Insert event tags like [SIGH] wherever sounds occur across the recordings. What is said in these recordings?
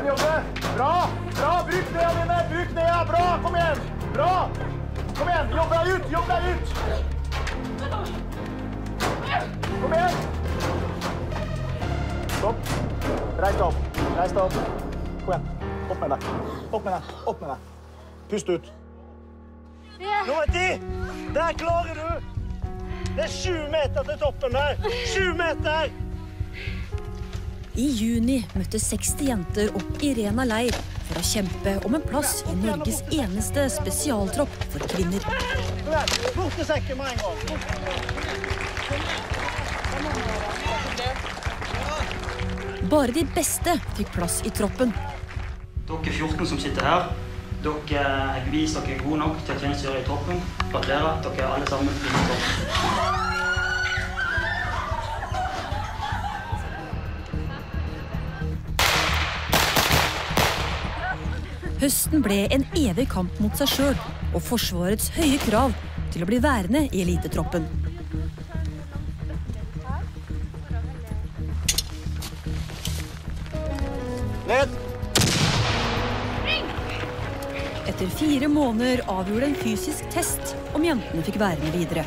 Den jobbe. Bra! Bra! Bruk knea dine! Bruk knea! Bra! Kom igjen! Bra! Kom igjen! Jobb deg ut! Jobb deg ut! Kom igjen! Stopp. Reis deg opp. Reis deg opp. Kom igjen. Opp med deg. Opp med deg. Opp med deg. Pust ut. Nummer ti! Der klarer du! Det er sju meter til toppen der. Sju meter! I juni møtte 60 jenter opp i Rena leir for å kjempe om en plass i Norges eneste spesialtropp for kvinner. Bare de beste fikk plass i troppen. Dere 14 som sitter her, dere er vist dere er gode nok til å tjenestegjøre i troppen. Gratulerer. Dere er alle sammen fine Høsten ble en evig kamp mot seg sjøl og Forsvarets høye krav til å bli værende i elitetroppen. Ned. Etter fire måneder avgjorde en fysisk test om jentene fikk være med videre.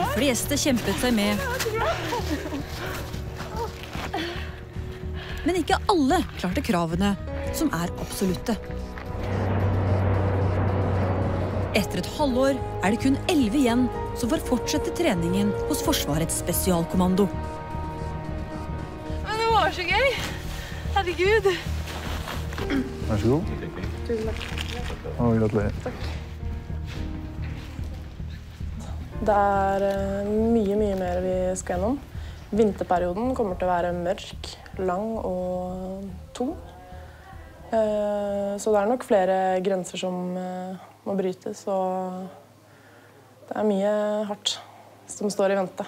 De fleste kjempet seg med. Men ikke alle klarte kravene, som er absolutte. Etter et halvår er det kun elleve igjen som får fortsette treningen hos Forsvarets spesialkommando. Men det var så gøy! Herregud. Vær så god. Tusen Og gratulerer. Takk. Det er eh, mye, mye mer vi skal gjennom. Vinterperioden kommer til å være mørk, lang og tung. Eh, Så det er nok flere grenser som eh, må brytes, og det er mye hardt som står i vente.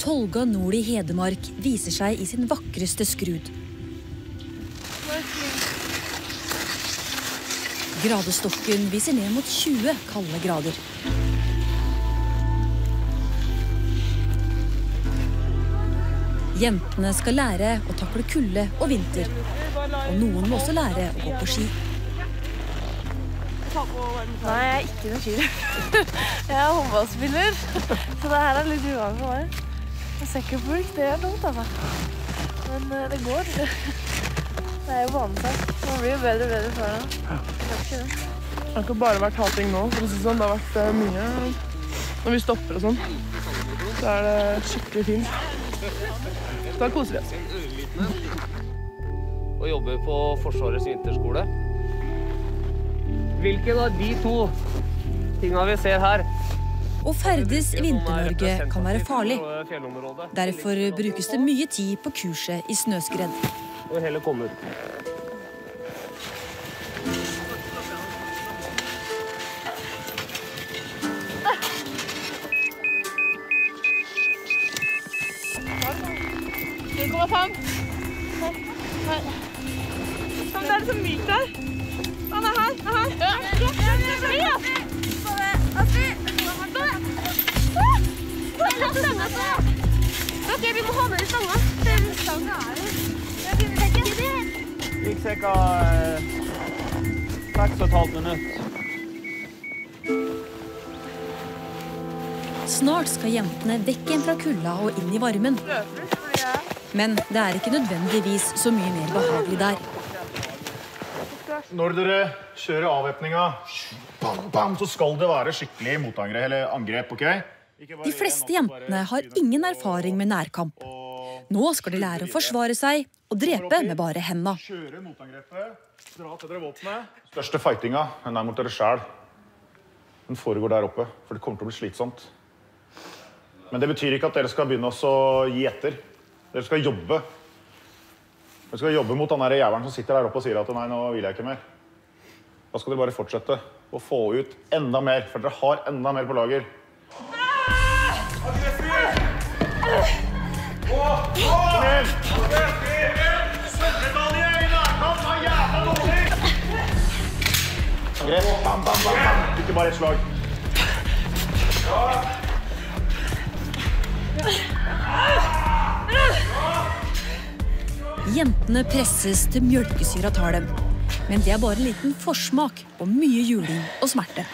Tolga nord i Hedmark viser seg i sin vakreste skrud. Gradestokken viser ned mot 20 kalde grader. Jentene skal lære å takle kulde og vinter. Og noen må også lære å gå på ski. Nei, jeg er ikke noen skier. Jeg er håndballspiller, så det her er litt uvant for meg. Folk, det er dumt, altså. Men eh, det går. Det er jo vanesak. Man blir jo bedre og bedre for det. Det ikke det. Det har ikke bare vært hating nå. for å si sånn. Det har vært eh, mye Når vi stopper og sånn, så er det skikkelig fint. Da koser vi oss. og jobber på Forsvarets vinterskole. Hvilken av de to tinga vi ser her Å ferdes i Vinter-Norge kan være farlig. Derfor brukes det mye tid på kurset i snøskred. Og heller komme Men det er så mykt her. Han er her. Han er her. Ja. Ok, vi må ha med stanga. Stanga er Gikk ca. seks og et halvt minutt. Snart skal jentene vekk igjen fra kulda og inn i varmen. Men det er ikke nødvendigvis så mye mer behagelig der. Når dere kjører avvæpninga, så skal det være skikkelig motangrep. Eller angrep, OK? De fleste jentene har ingen erfaring med nærkamp. Nå skal de lære å forsvare seg og drepe med bare henda. Største fightinga den er mot dere sjæl. Den foregår der oppe, for det kommer til å bli slitsomt. Men det betyr ikke at dere skal begynne å gi etter. Dere skal jobbe. Dere skal jobbe mot den jævelen som sitter der oppe og sier at nei, nå vil jeg ikke mer. Da skal dere bare fortsette å få ut enda mer, for dere har enda mer på lager. Grep. Bam, bam, bam, bam. Ikke bare ett slag. Jentene presses til mjølkesyra tar dem. Men det er bare en liten forsmak på mye juling og smerte.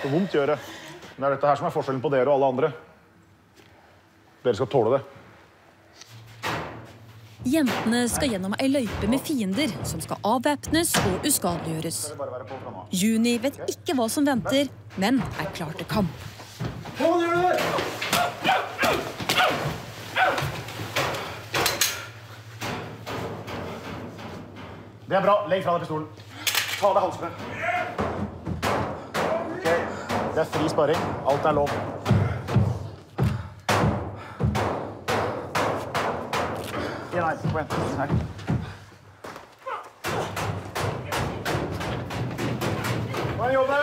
Det vondt gjør det. Men det er dette her som er forskjellen på dere og alle andre. Dere skal tåle det. Jentene skal gjennom ei løype med fiender som skal avvæpnes og uskadeliggjøres. Juni vet ikke hva som venter, men er klar til kamp. Det er bra. Legg fra deg pistolen. Ta av deg halsbånd. Okay. Det er fri sparring. Alt er lov. Her. Kom igjen. Kom igjen,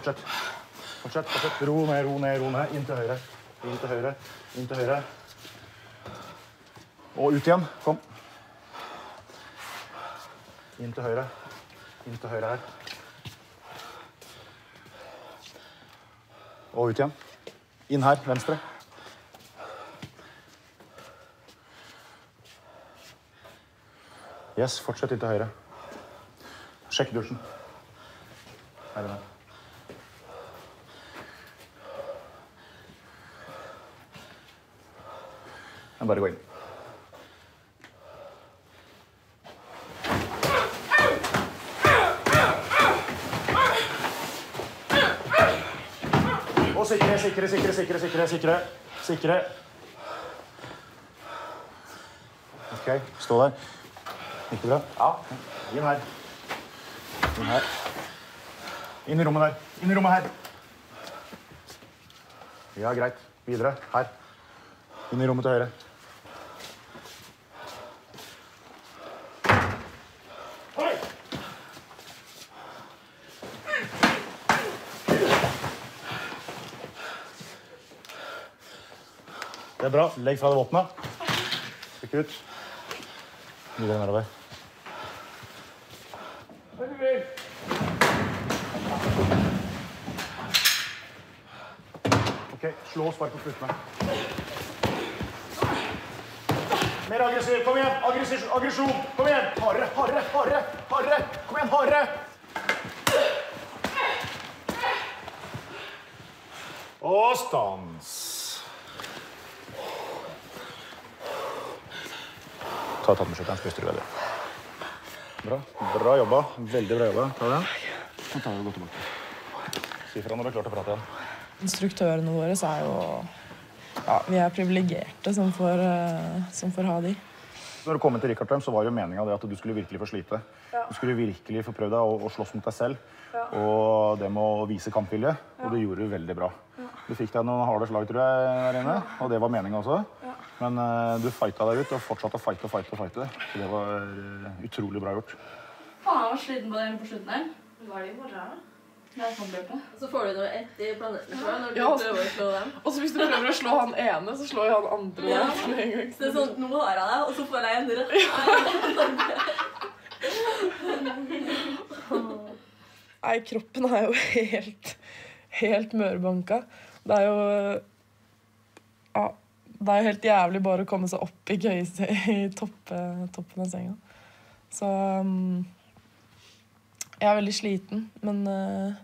Fortsett. Fortsett, fortsett. Ro ned, ro ned, ro ned. Inn til høyre. Inn til høyre. Inn til høyre. Og ut igjen. Kom. Inn til høyre. Inn til høyre her. Og ut igjen. Inn her, venstre. Yes, fortsett inn til høyre. Sjekk dusjen. Her inne. Bare gå inn. Og sikre, sikre, sikre, sikre, sikre, sikre. Sikre. Ok, stå der. Gikk det bra? Ja. Inn her. Inn her. Inn i rommet der. Inn i rommet her. Ja, greit. Videre. Her. Inn i rommet til høyre. Det er bra. Legg fra deg våpenet. Stikk ut. Videre nedover. Ok, slå og spark på putene. Mer aggressiv. Kom igjen. Aggresjon. Kom igjen. Hardere, hardere, hardere. hardere. Kom igjen, hardere. Og stans. Ta tatt med skjøtteren, så puster du bedre. Bra. Bra jobba. Veldig bra jobba. Ta den. Så tar vi og går tilbake. Si fra når du er klar til å prate igjen. Instruktørene våre er jo ja, Vi er privilegerte som, får, eh, som får ha de. Når du kom inn til Rikardtøm, så var jo meninga at du skulle virkelig få slite. Du skulle virkelig få prøvd deg å, å slåss mot deg selv og det med å vise kampvilje. Og det gjorde du veldig bra. Du fikk deg noen harde slag, tror jeg, der inne, og det var meninga også. Men uh, du fighta deg ut og fortsatte å fighte og fighte. og fighte. Så det var uh, utrolig bra gjort. Faen, jeg var sliten på den på slutten her. Hva er det i morgen? da? Det er sånn. Så får du noe etter planeten sjøl når du Ja, altså. prøver å slå dem. Og så hvis du prøver å slå han ene, så slår jo han andre Ja. deg med en gang. Så det er sånn, nå har jeg deg, og så får jeg en rett. [LAUGHS] Nei, kroppen er jo [LAUGHS] helt, helt mørbanka. Det er jo det er jo helt jævlig bare å komme seg opp i, gøyse, i toppe, toppen av senga. Så um, Jeg er veldig sliten, men uh,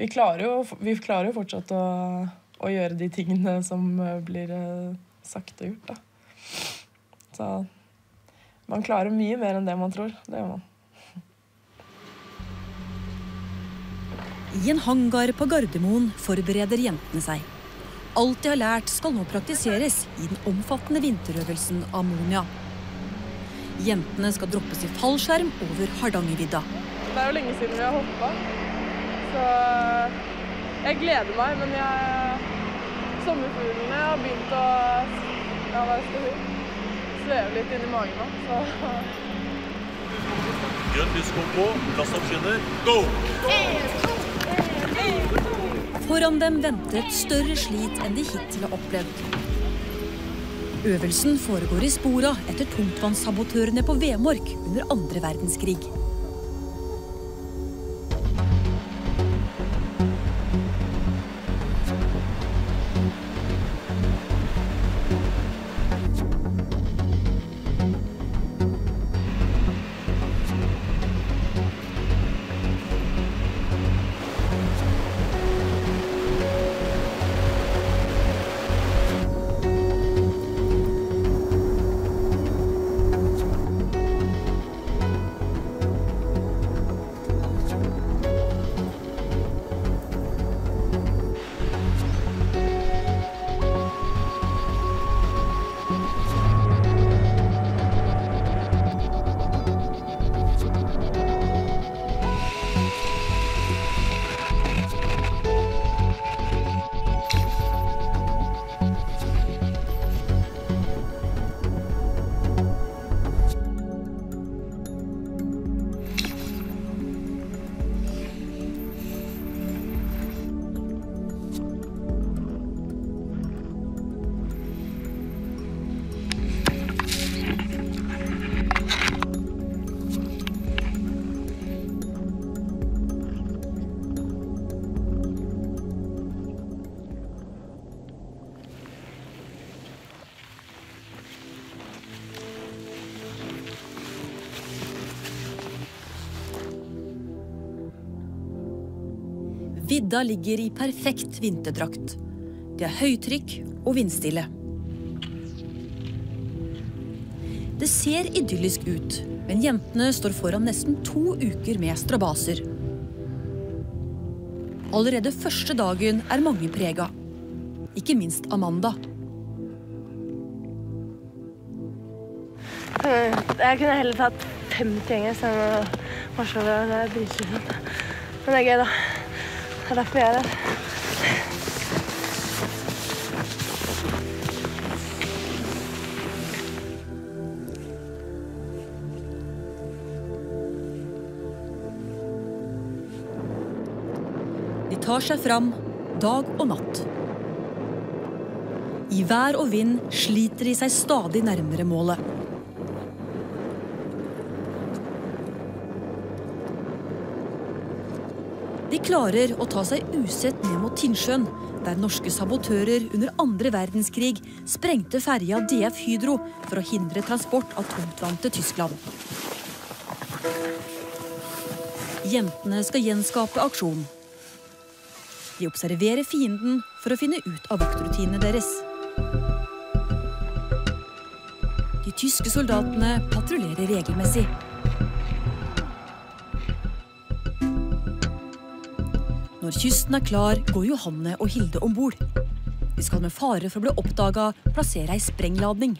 vi, klarer jo, vi klarer jo fortsatt å, å gjøre de tingene som uh, blir uh, sagt og gjort, da. Så man klarer mye mer enn det man tror. Det gjør man. I en hangar på Gardermoen forbereder jentene seg. Alt de har lært, skal nå praktiseres i den omfattende vinterøvelsen Ammonia. Jentene skal droppes i fallskjerm over Hardangervidda. Det er jo lenge siden vi har hoppa, så jeg gleder meg. Men jeg sommerfuglene har begynt å ja, hva skal jeg si, sveve litt inni magen nå. Så Grønt lys kom på, gassen skinner, go! Foran dem venter et større slit enn de hittil har opplevd. Øvelsen foregår i spora etter tungtvannssabotørene på Vemork under andre verdenskrig. Vidda ligger i perfekt vinterdrakt. Det er høytrykk og vindstille. Det ser idyllisk ut, men jentene står foran nesten to uker med strabaser. Allerede første dagen er mange prega. Ikke minst Amanda. Jeg kunne heller tatt 50 gjenger enn å forsvare. Det er dritslitsomt. Men det er gøy, da. Det er derfor jeg er her. De tar seg fram dag og natt. I vær og vind sliter de seg stadig nærmere målet. Klarer å ta seg usett ned mot Tinnsjøen, der norske sabotører under andre verdenskrig sprengte ferja DF Hydro for å hindre transport av tungtvann til Tyskland. Jentene skal gjenskape aksjonen. De observerer fienden for å finne ut av vaktrutinene deres. De tyske soldatene patruljerer regelmessig. Når kysten er klar, går Johanne og Hilde om bord. De skal med fare for å bli oppdaga plassere ei sprengladning.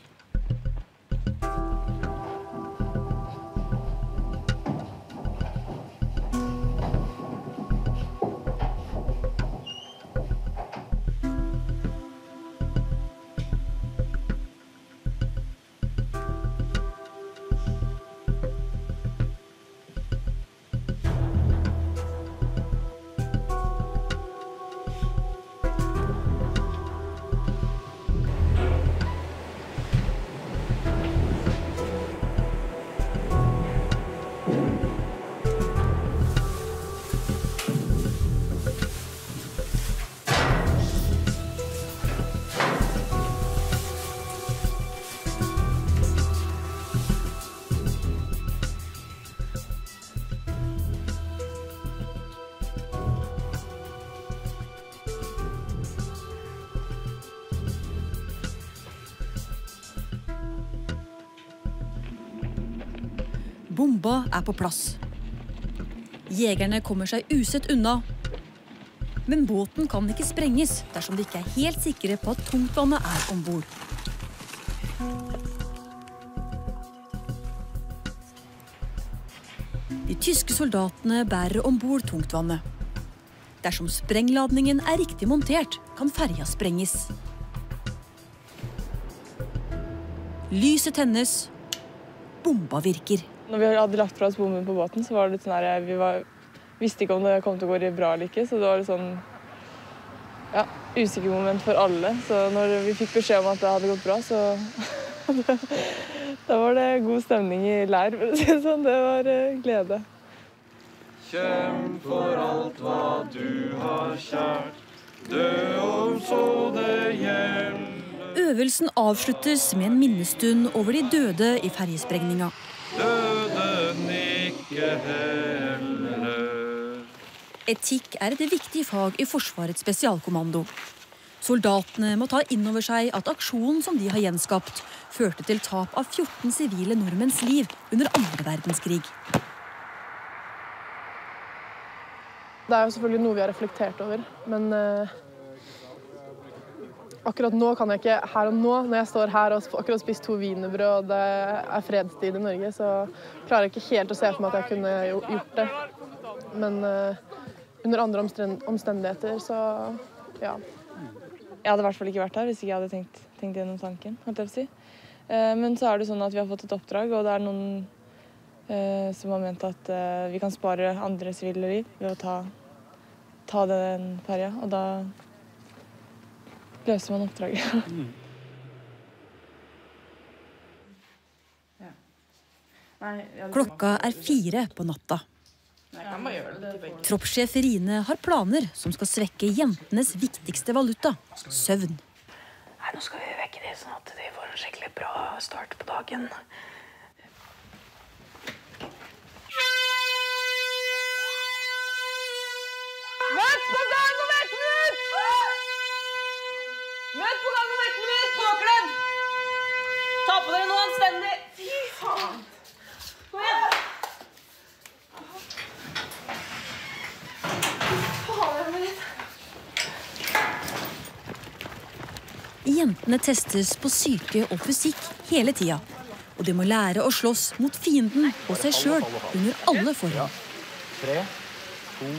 Bomba er på plass. Jegerne kommer seg usett unna. Men båten kan ikke sprenges dersom de ikke er helt sikre på at tungtvannet er om bord. De tyske soldatene bærer om bord tungtvannet. Dersom sprengladningen er riktig montert, kan ferja sprenges. Lyset tennes. Bomba virker. Når vi hadde lagt fra oss bomben på båten, så var det litt sånn her, vi var, visste ikke om det kom til å gå bra eller ikke. Så det var litt sånn ja, usikker moment for alle. Så når vi fikk beskjed om at det hadde gått bra, så [LAUGHS] Da var det god stemning i leir, for å si det sånn. Det var eh, glede. Kjemp for alt hva du har kjært, dø om så det gjelder. Øvelsen avsluttes med en minnestund over de døde i ferjesprengninga. Ikke heller. Etikk er et viktig fag i Forsvarets spesialkommando. Soldatene må ta inn over seg at aksjonen som de har gjenskapt, førte til tap av 14 sivile nordmenns liv under andre verdenskrig. Det er jo selvfølgelig noe vi har reflektert over, men eh, akkurat nå kan jeg ikke Her og nå, når jeg står her og akkurat spist to wienerbrød og det er fredstid i Norge, så klarer jeg ikke helt å se for meg at jeg kunne gjort det. Men uh, under andre omstendigheter, så ja. Jeg hadde i hvert fall ikke vært her hvis ikke jeg hadde tenkt, tenkt gjennom tanken. holdt jeg på å si. Uh, men så er det sånn at vi har fått et oppdrag, og det er noen uh, som har ment at vi kan spare andre sivile liv ved å ta, ta den ferja. Og da løser man oppdraget. [LAUGHS] Klokka er fire på natta. Troppssjef Rine har planer som skal svekke jentenes viktigste valuta søvn. Nei, nå skal vi vekke dem sånn at de får en skikkelig bra start på dagen. På dere noe anstendig. Fy faen. Kom igjen. Jentene testes på syke og fysikk hele tida. Og de må lære å slåss mot fienden og seg sjøl under alle forhold. Tre, to,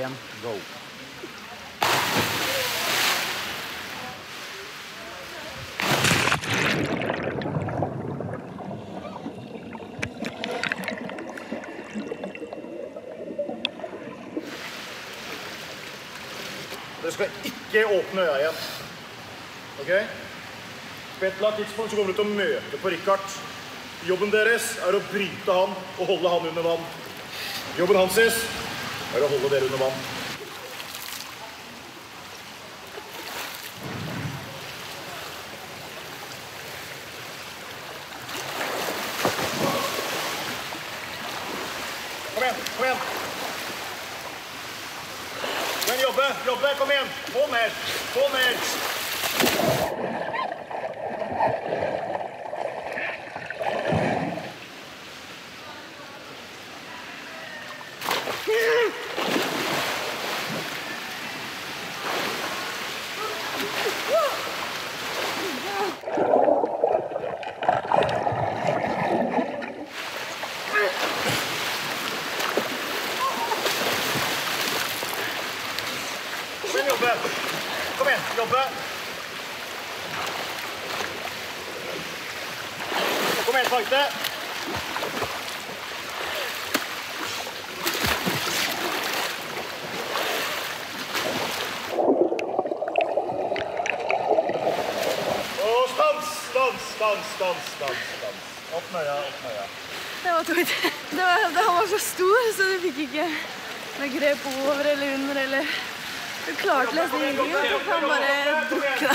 én, go. Dere skal ikke åpne øya igjen. Ok? På et eller annet tidspunkt så kommer du til å møte på Richard. Jobben deres er å bryte han og holde han under vann. Jobben hans er å holde dere under vann. Kom igjen, kom igjen. Kom igjen, jobbe, kom igjen. Få mer, få mer. Kom igjen, jobbe. Kom igjen, jobbe. Kom igjen, fighte. Og stans, stans, stans, stans, stans. stans. Åpne øya, åpne øya. Det var tungt. Det var, det, han var så stor, så du fikk ikke noe grep over eller under eller Du klarte nesten ingenting. Han bare drukna.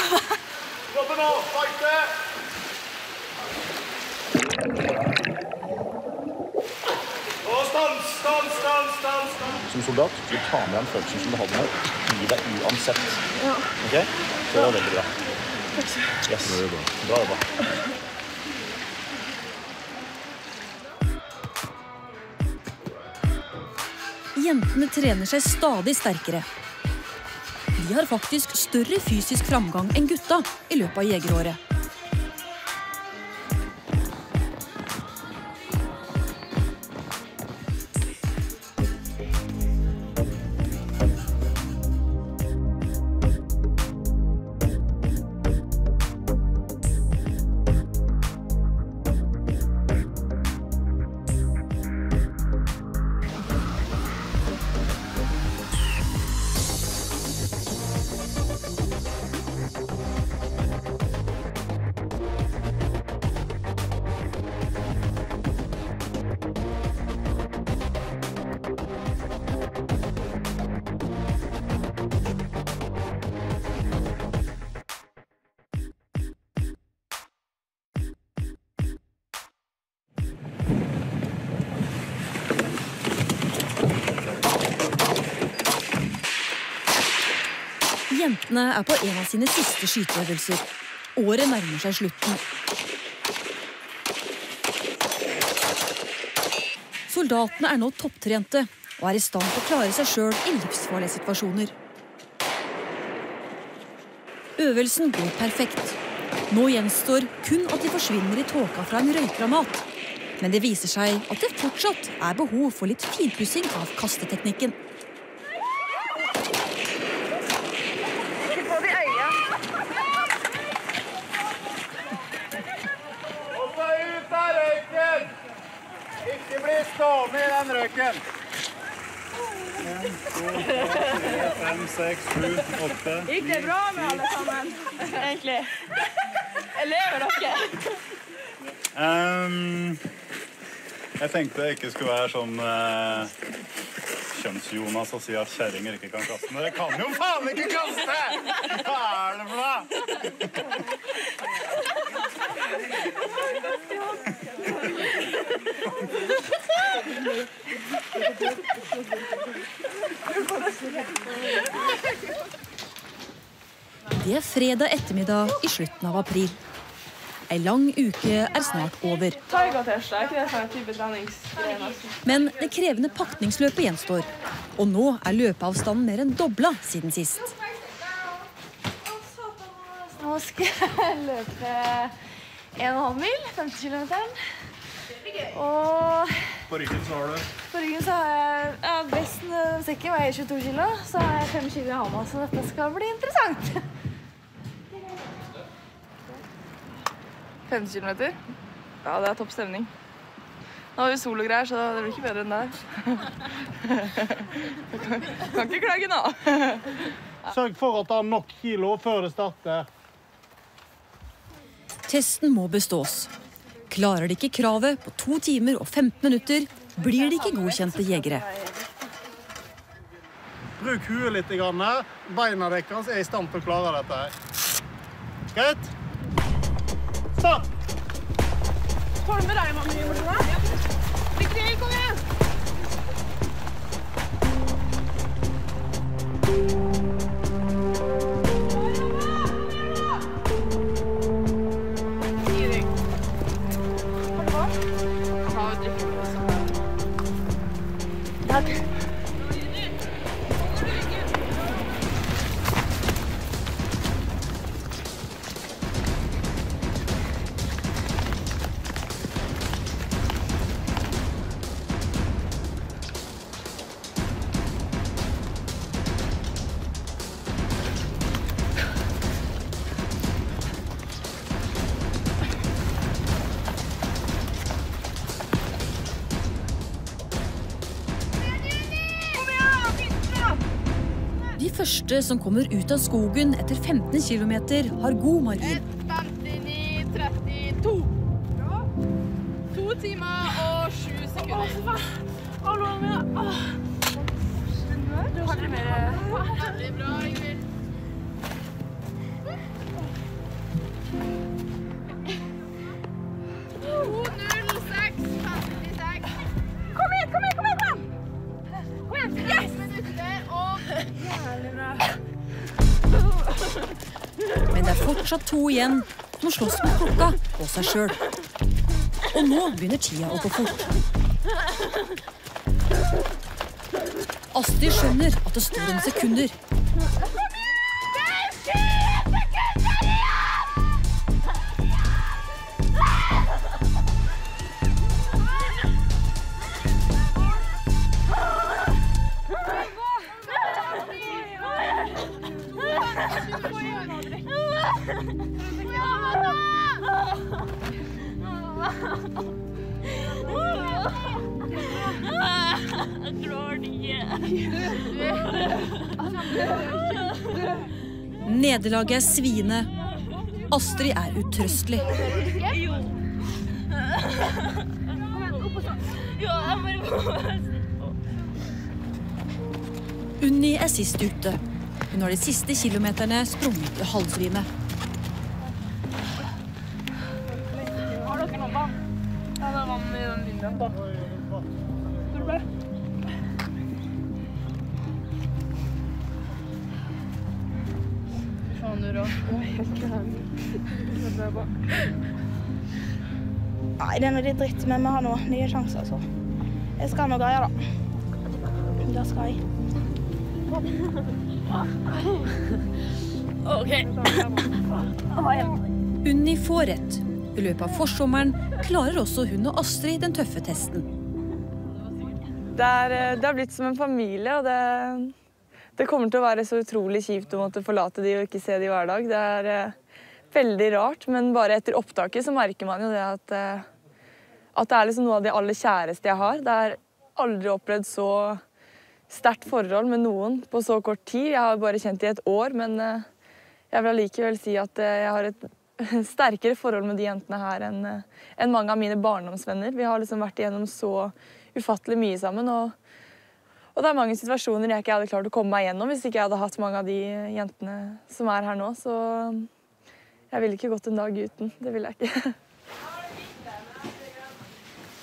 Stans. Som soldat skal du ta med den følelsen som du hadde med i deg uansett. Ja. Ok? Så det var veldig bra. Yes. Bra jobba. Jentene trener seg stadig sterkere. De har faktisk større fysisk framgang enn gutta i løpet av jegeråret. Jentene er på en av sine siste skyteøvelser. Året nærmer seg slutten. Soldatene er nå topptrente og er i stand til å klare seg sjøl i livsfarlige situasjoner. Øvelsen går perfekt. Nå gjenstår kun at de forsvinner i tåka fra en røykgranat. Men det viser seg at det fortsatt er behov for litt finpussing av kasteteknikken. Ikke få de øya. Hoppe ut av røyken! Ikke bli stående i den røyken. En, to, tre, fire, fem, seks, sju, åtte Gikk det bra med alle sammen? Egentlig. Elever dere? Um, Jeg tenkte det ikke skulle være sånn uh, Kjønns-Jonas og si at kjerringer ikke kan kaste. Men dere kan jo faen ikke kaste! Hva er det for noe? Fredag ettermiddag i slutten av april. Ei lang uke er snart over. Men det krevende pakningsløpet gjenstår. Og nå er løpeavstanden mer enn dobla siden sist. Nå skal jeg løpe 1,5 mil, 50 km. Og På ryggen så har du på ryggen så har jeg ja, Resten sekken veier 22 kg, så har jeg 5 kg i hånda, så dette skal bli interessant. 50 km? Ja, det er topp stemning. Nå har vi sol og greier, så det blir ikke bedre enn det Du [LAUGHS] kan, ikke klage nå. Sørg for at det er nok kilo før det starter. Testen må bestås. Klarer de ikke kravet på 2 timer og 15 minutter, blir de ikke godkjente jegere. Bruk huet litt. Beina deres er i stand til å klare dette. her. Greit? Stopp! Får du med deg, mamma? Lykke første som kommer ut av skogen etter 15 km, har god margin. Igjen som slåss med klokka og seg sjøl. Og nå begynner tida å gå fort. Astrid skjønner at det står om sekunder. Nederlaget er sviende. Astrid er utrøstelig. Unni er sist ute. Hun har de siste kilometerne sprunget til halvsvimet. Har dere noe vann? Ja, det er vann i den linjen. Nei, det er noe litt dritt, men vi har nå nye sjanser, så jeg skal nå greie det. Det skal jeg. Unni får rett. I løpet av forsommeren klarer også hun og Astrid den tøffe testen. Det er, eh, det er blitt som en familie, og det, det kommer til å være så utrolig kjipt å måtte forlate de og ikke se de hver dag. Det er eh, veldig rart, men bare etter opptaket så merker man jo det at, eh, at det er liksom noe av det aller kjæreste jeg har. Det er aldri opplevd så sterkt forhold med noen på så kort tid. Jeg har bare kjent i et år, men eh, jeg vil allikevel si at eh, jeg har et [LAUGHS] sterkere forhold med de jentene her enn eh, enn mange av mine barndomsvenner. Vi har liksom vært igjennom så ufattelig mye sammen. Og, og det er mange situasjoner jeg ikke hadde klart å komme meg gjennom hvis ikke jeg hadde hatt mange av de jentene som er her nå. Så jeg ville ikke gått en dag uten. Det ville jeg ikke.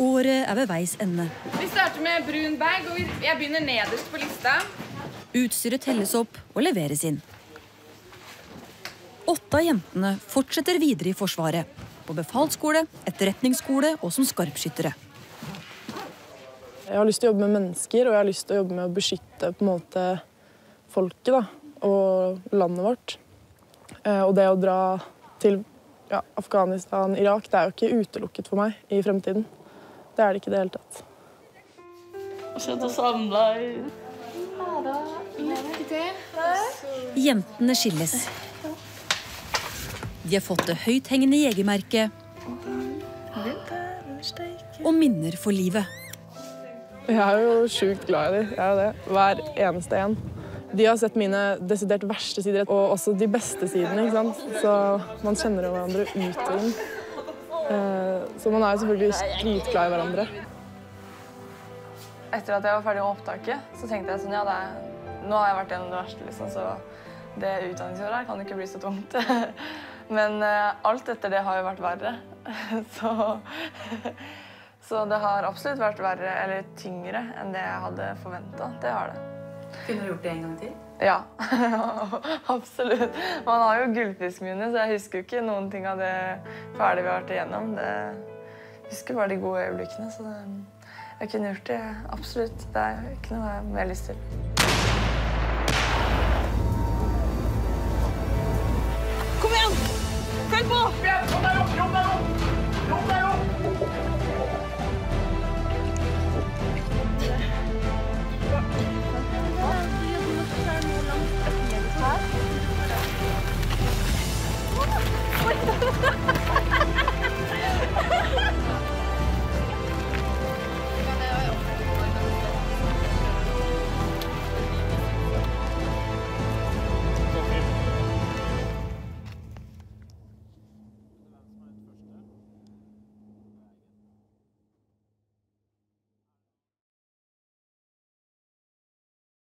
Året er ved veis ende. Vi starter med brun bag, og jeg begynner nederst på lista. Utstyret telles opp og leveres inn. Åtte av jentene fortsetter videre i Forsvaret. På befalsskole, etterretningsskole og som skarpskyttere. Jeg har lyst til å jobbe med mennesker, og jeg har lyst til å jobbe med å beskytte på en måte folket da, og landet vårt. Eh, Og det å dra til ja, Afghanistan, Irak, det er jo ikke utelukket for meg i fremtiden. Det er det ikke i det hele tatt. Sitte og samle Lykke til. Jentene skilles. De har fått det høythengende jegermerket og minner for livet. Jeg er jo sjukt glad i dem. Jeg er det. Hver eneste en. De har sett mine desidert verste sider, og også de beste sidene. ikke sant? Så man kjenner jo hverandre ut og inn. Eh, Så man er jo selvfølgelig dritglad i hverandre. Etter at jeg var ferdig med opptaket, så tenkte jeg sånn, ja, er, nå har jeg vært gjennom det verste, liksom, så det utdanningsåret her kan ikke bli så tungt. [LAUGHS] Men eh, alt etter det har jo vært verre. [LAUGHS] Så, så det har absolutt vært verre, eller tyngre, enn det jeg hadde forventa. Det har det. Kunne du gjort det en gang til? Ja, [LAUGHS] absolutt. Man har jo gullfiskminne, så jeg husker jo ikke noen ting av det fæle vi har vært igjennom. Det, jeg husker bare de gode øyeblikkene. Så det, jeg kunne gjort det absolutt. Det er ikke noe jeg har mer lyst til.